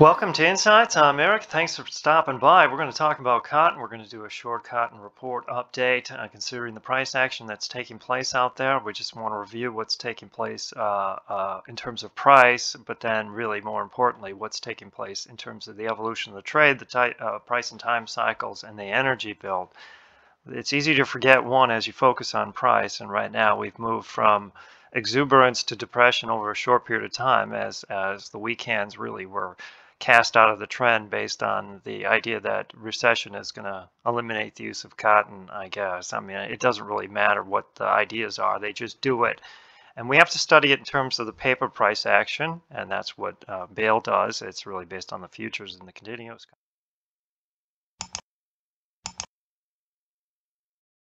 Welcome to Insights. I'm Eric. Thanks for stopping by. We're going to talk about cotton. We're going to do a short cotton report update uh, considering the price action that's taking place out there. We just want to review what's taking place uh, uh, in terms of price, but then really more importantly, what's taking place in terms of the evolution of the trade, the uh, price and time cycles, and the energy build. It's easy to forget one as you focus on price, and right now we've moved from exuberance to depression over a short period of time as as the weak hands really were cast out of the trend based on the idea that recession is going to eliminate the use of cotton i guess. I mean it doesn't really matter what the ideas are they just do it. And we have to study it in terms of the paper price action and that's what uh, does. It's really based on the futures and the continuous